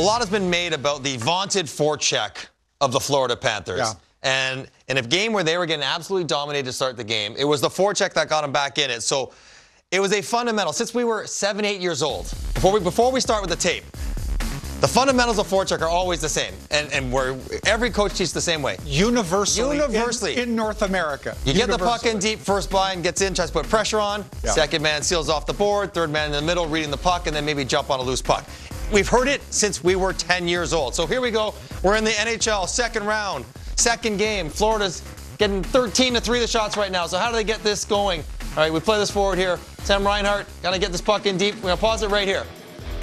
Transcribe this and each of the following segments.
a lot has been made about the vaunted forecheck of the Florida Panthers. Yeah. And in a game where they were getting absolutely dominated to start the game, it was the forecheck that got them back in it. So it was a fundamental. Since we were seven, eight years old, before we before we start with the tape, the fundamentals of forecheck are always the same, and and we're every coach teaches the same way. Universally, in- Universally. in, North America. You get the puck in deep, first blind gets in, tries to put pressure on. Yeah. Second man seals off the board. Third man in the middle, reading the puck, and then maybe jump on a loose puck. We've heard it since we were 10 years old. So here we go. We're in the NHL second round, second game. Florida's getting 13 to 3 the shots right now. So how do they get this going? All right, we play this forward here. Sam Reinhart, got to get this puck in deep. We're going to pause it right here.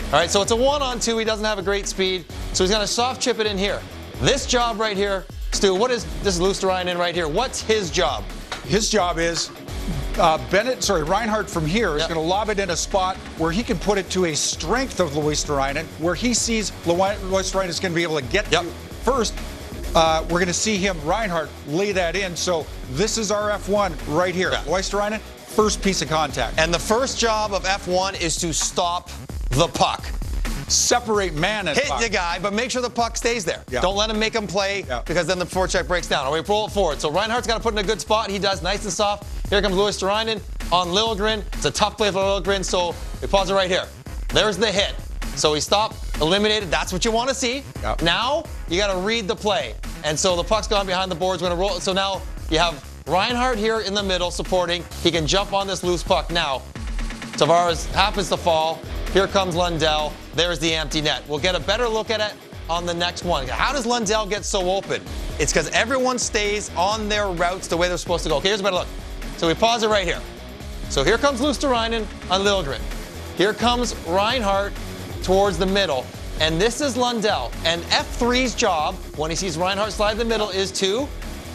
All right, so it's a one on two. He doesn't have a great speed, so he's going to soft chip it in here. This job right here, Stu, what is this is Luostarinen in right here? What's his job? His job is uh, Bennett, sorry, Reinhart from here is Yep. going to lob it in a spot where he can put it to a strength of Luostarinen, where he sees Luostarinen is going to be able to get Yep. to first. Uh, we're going to see him, Reinhart, lay that in. So this is our F1 right here. Yeah. Luostarinen, first piece of contact. And the first job of F1 is to stop the puck. Separate man and Hit puck. the guy, but make sure the puck stays there. Yeah. Don't let him make him play Yeah. because then the forecheck breaks down. Or we roll it forward. So Reinhart's got to put in a good spot. He does nice and soft. Here comes Luostarinen on Liljegren. It's a tough play for Liljegren, so we pause it right here. There's the hit. So he stopped, eliminated. That's what you want to see. Yeah. Now you got to read the play. And so the puck's gone behind the boards. We're going to roll. So now you have Reinhart here in the middle supporting. He can jump on this loose puck. Now, Tavares happens to fall. Here comes Lundell. There's the empty net. We'll get a better look at it on the next one. How does Lundell get so open? It's because everyone stays on their routes the way they're supposed to go. Okay, here's a better look. So we pause it right here. So here comes Luostarinen on Liljegren. Here comes Reinhart towards the middle. And this is Lundell. And F3's job, when he sees Reinhart slide in the middle, is to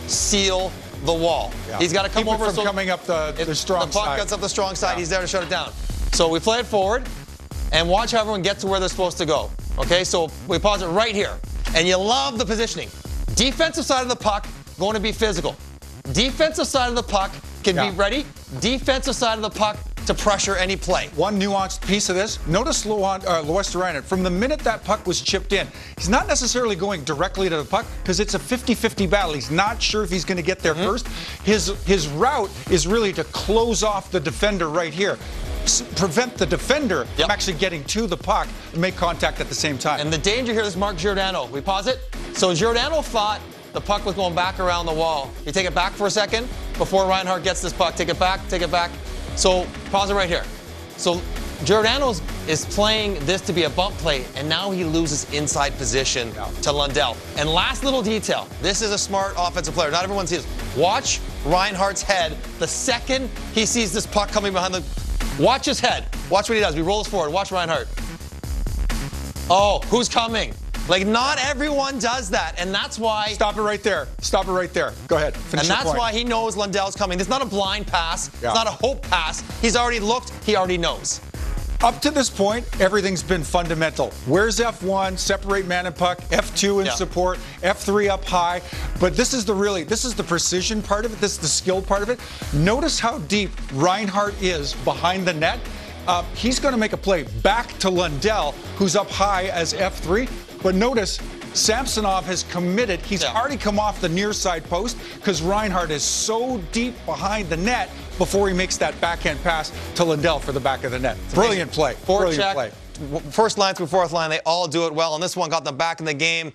seal the wall. Yeah. He's got to come Keep it from so coming up the, the strong the puck side. gets up the strong side, Yeah. he's there to shut it down. So we play it forward and watch how everyone gets to where they're supposed to go. Okay, so we pause it right here. And you love the positioning. Defensive side of the puck going to be physical. Defensive side of the puck can Yeah. be ready. Defensive side of the puck to pressure any play. One nuanced piece of this. Notice Luan, uh, Luostarinen, from the minute that puck was chipped in, he's not necessarily going directly to the puck because it's a 50-50 battle. He's not sure if he's going to get there first. His his route is really to close off the defender right here. Prevent the defender Yep. from actually getting to the puck and make contact at the same time. And the danger here is Mark Giordano. We pause it. So Giordano thought the puck was going back around the wall. You take it back for a second before Reinhart gets this puck. Take it back, take it back. So pause it right here. So Giordano is playing this to be a bump play, and now he loses inside position Yeah. to Lundell. And last little detail this is a smart offensive player. Not everyone sees. Watch Reinhart's head the second he sees this puck coming behind the. Watch his head. Watch what he does. He rolls forward. Watch Reinhart. Oh, who's coming? Like, not everyone does that. And that's why. Stop it right there. Stop it right there. Go ahead. Finish And that's point. why he knows Lundell's coming. It's not a blind pass. Yeah. It's not a hope pass. He's already looked. He already knows. Up to this point, everything's been fundamental. Where's F1? Separate man and puck. F2 in Yeah. support. F3 up high. But this is the really, this is the precision part of it. This is the skill part of it. Notice how deep Reinhart is behind the net. Uh, he's going to make a play back to Lundell, who's up high as F3. But notice Samsonov has committed. He's Yeah. already come off the near side post because Reinhart is so deep behind the net before he makes that backhand pass to Lundell for the back of the net. Brilliant play. Four Brilliant check. play. First line through fourth line, they all do it well. And this one got them back in the game.